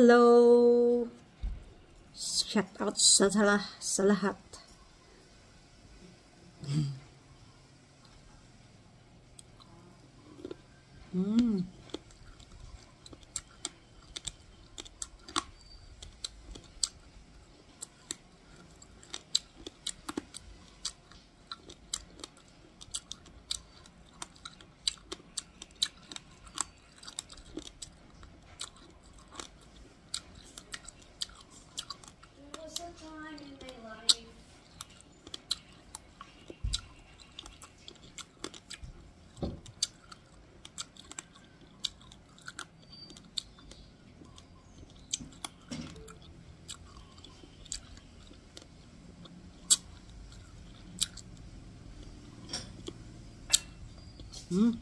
Hello. Shout out sa, sa lahat. Mm. Hmm?